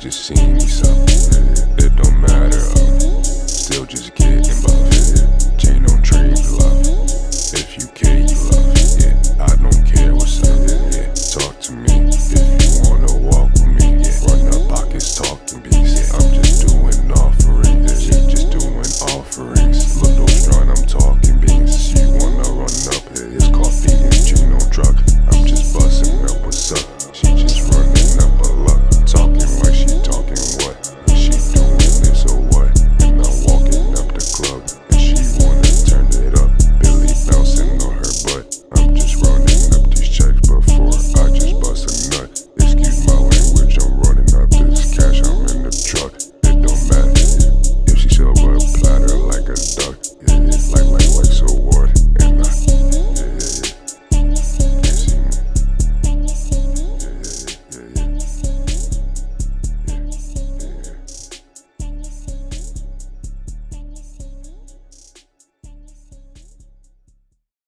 just seeing something.